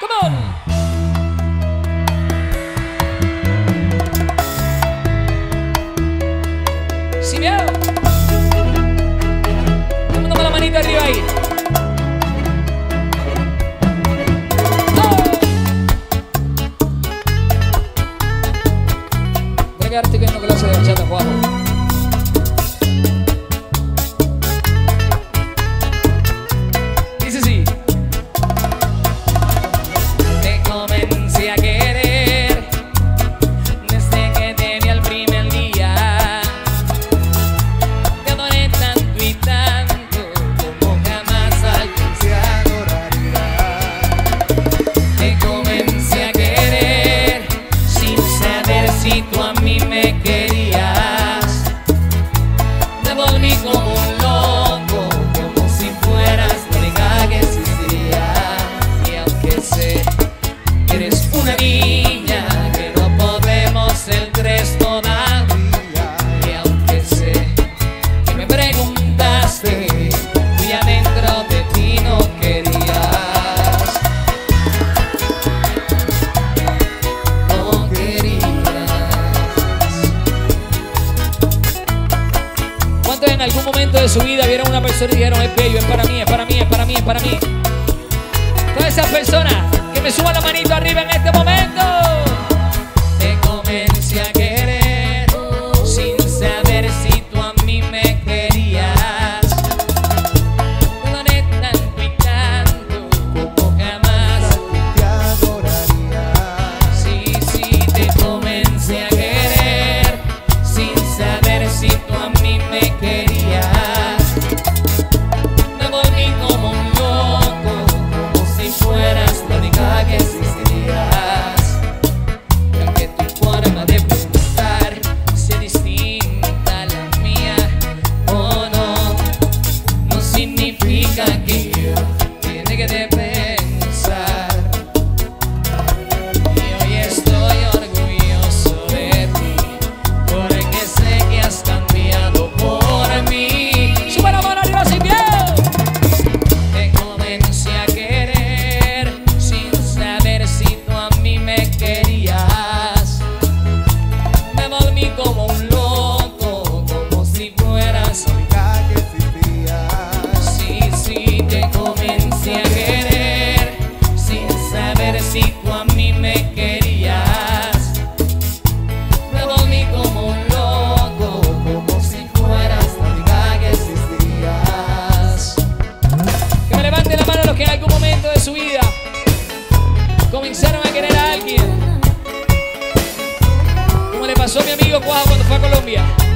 Come on! Sin miedo. Todo mundo con la manita arriba ahí. Voy a quedarte con una clase de bachata, guapo. en algún momento de su vida vieron una persona y dijeron, es bello, es para mí, es para mí, es para mí, es para mí. Todas esas personas que me suban la manito arriba en este momento. cualquiera. Como le pasó a mi amigo Cuajo cuando fue a Colombia.